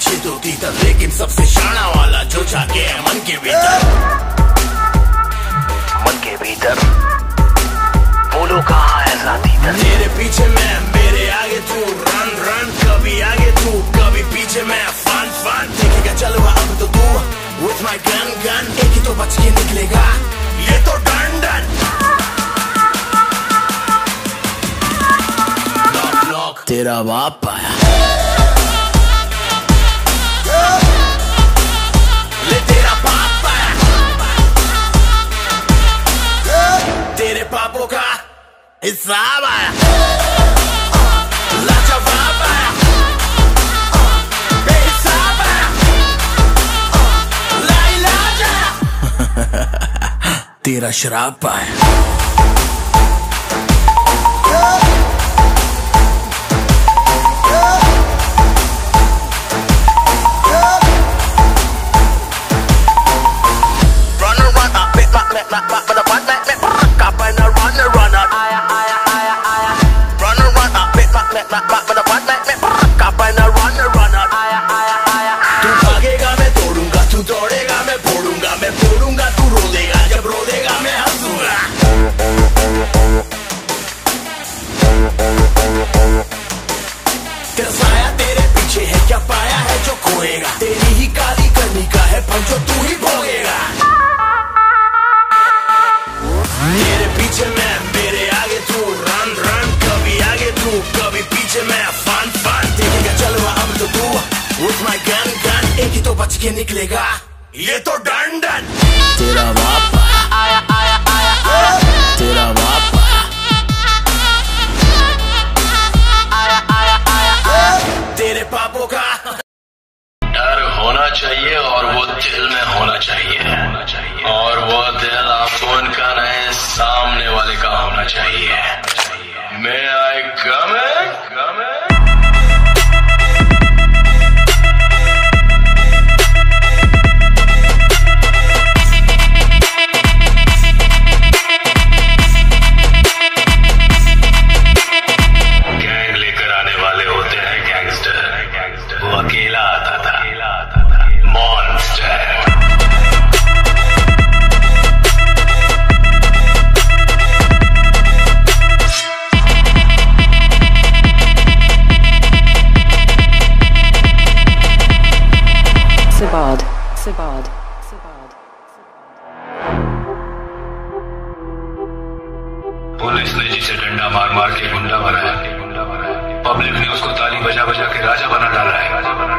पीछे तो तीतर लेकिन सबसे शाना वाला जो जाके है मन के भीतर। मन के भीतर। बोलो कहाँ है साथी मेरे पीछे मैं मेरे आगे तू। रन रन कभी आगे तू कभी पीछे मैं। फन फन देखेगा चलो अब तो तू। विथ माय गन गन एक ही तो बच के निकलेगा। ये तो डन डन तेरा बाप आया। पापों का हिसाब आया तेरा शराब आया तू दौड़ेगा मैं फोड़ूँगा मैं फोड़ूँगा तू रो देगा जब रो देगा साया तेरे पीछे है क्या पाया है जो खोएगा तेरी ही काली करनी का है जो तू ही भोगेगा तेरे पीछे मैं के निकलेगा। ये तो डन डन तेरा बाप। आया आया आया आया तेरा बाप। आया आया आया आया तेरे पापों का। डर होना चाहिए और वो दिल में होना चाहिए। और वो दिल आपको उनका नहीं सामने वाले का होना चाहिए। मैं आई कम Sabad, Sabad, Sabad. पुलिस ने जिसे डंडा मार मार के गुंडा बनाया। पब्लिक ने उसको ताली बजा बजा के राजा बना डाला है।